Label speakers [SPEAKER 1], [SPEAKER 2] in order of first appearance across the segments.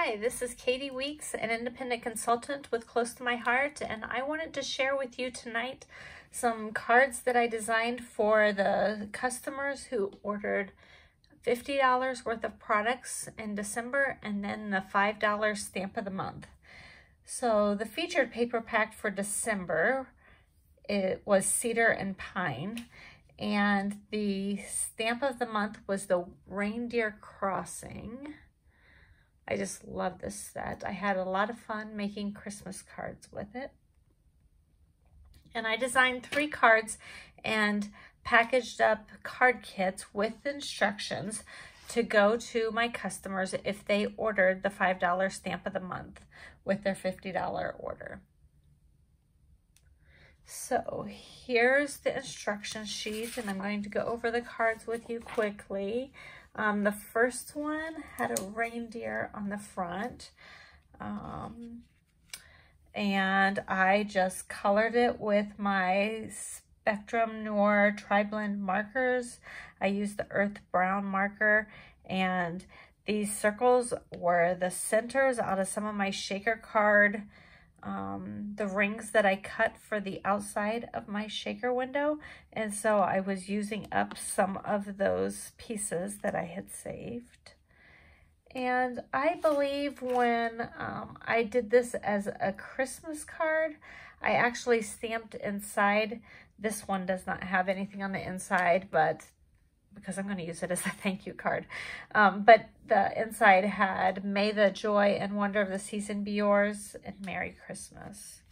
[SPEAKER 1] Hi, this is Kati Weaks, an independent consultant with Close to My Heart, and I wanted to share with you tonight some cards that I designed for the customers who ordered $50 worth of products in December and then the $5 stamp of the month. So the featured paper pack for December, it was Cedar and Pine, and the stamp of the month was the Reindeer Crossing. I just love this set. I had a lot of fun making Christmas cards with it. And I designed three cards and packaged up card kits with instructions to go to my customers if they ordered the $5 stamp of the month with their $50 order. So here's the instruction sheet and I'm going to go over the cards with you quickly. Um, the first one had a reindeer on the front. Um, and I just colored it with my Spectrum Noir Tri-Blend markers. I used the Earth Brown marker and these circles were the centers out of some of my shaker card um, the rings that I cut for the outside of my shaker window. And so I was using up some of those pieces that I had saved. And I believe when um, I did this as a Christmas card, I actually stamped inside. This one does not have anything on the inside, but because I'm going to use it as a thank you card. Um, but the inside had May the joy and wonder of the season be yours and Merry Christmas.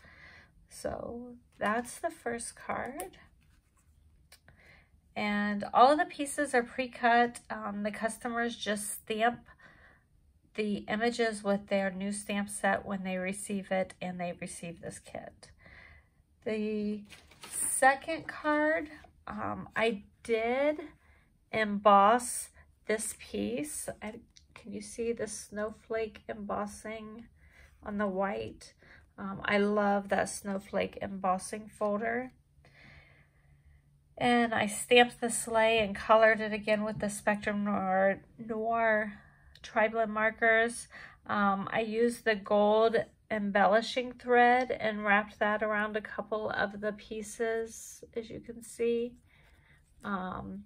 [SPEAKER 1] So that's the first card. And all of the pieces are pre-cut. Um, the customers just stamp the images with their new stamp set when they receive it and they receive this kit. The second card, um, I did emboss this piece. I, can you see the snowflake embossing on the white? Um, I love that snowflake embossing folder. And I stamped the sleigh and colored it again with the Spectrum Noir, Noir Tri-Blend markers. Um, I used the gold embellishing thread and wrapped that around a couple of the pieces, as you can see. Um,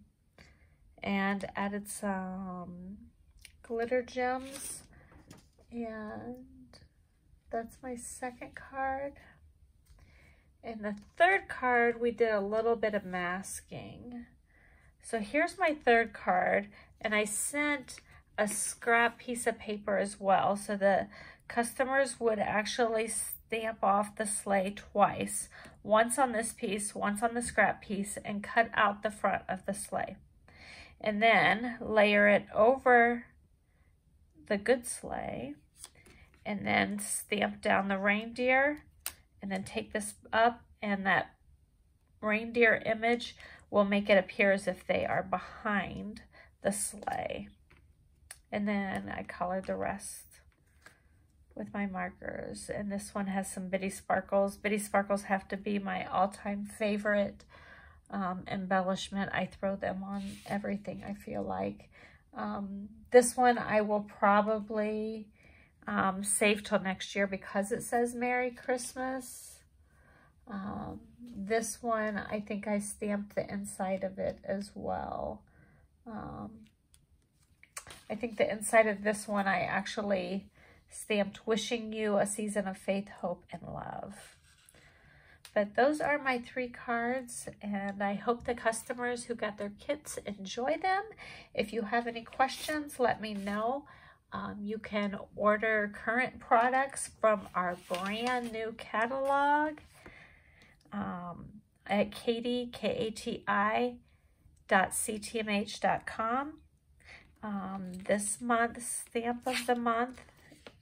[SPEAKER 1] and added some glitter gems. And that's my second card. And the third card, we did a little bit of masking. So here's my third card, and I sent a scrap piece of paper as well, so the customers would actually stamp off the sleigh twice, once on this piece, once on the scrap piece, and cut out the front of the sleigh and then layer it over the good sleigh and then stamp down the reindeer and then take this up and that reindeer image will make it appear as if they are behind the sleigh. And then I colored the rest with my markers. And this one has some Bitty Sparkles. Bitty Sparkles have to be my all-time favorite um, embellishment. I throw them on everything, I feel like. Um, this one I will probably um, save till next year because it says Merry Christmas. Um, this one, I think I stamped the inside of it as well. Um, I think the inside of this one, I actually stamped wishing you a season of faith, hope, and love. But those are my three cards, and I hope the customers who got their kits enjoy them. If you have any questions, let me know. Um, you can order current products from our brand new catalog um, at Kati, K-A-T-I, dot ctmh.com. Um, this month's stamp of the month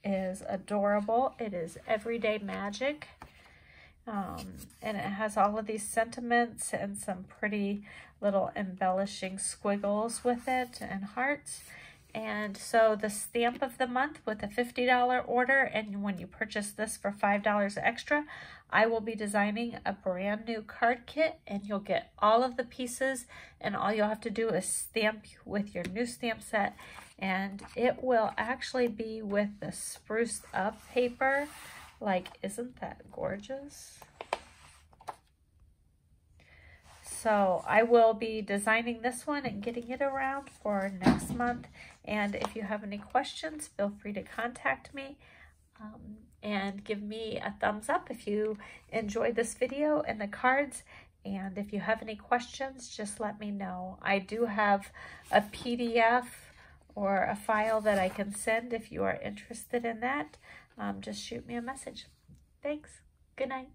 [SPEAKER 1] is adorable. It is Everyday Magic. Um, and it has all of these sentiments and some pretty little embellishing squiggles with it and hearts. And so the stamp of the month with a $50 order, and when you purchase this for $5 extra, I will be designing a brand new card kit and you'll get all of the pieces and all you'll have to do is stamp with your new stamp set and it will actually be with the spruced up paper. Like, isn't that gorgeous? So I will be designing this one and getting it around for next month. And if you have any questions, feel free to contact me um, and give me a thumbs up if you enjoyed this video and the cards. And if you have any questions, just let me know. I do have a PDF or a file that I can send if you are interested in that. Um, just shoot me a message. Thanks. Good night.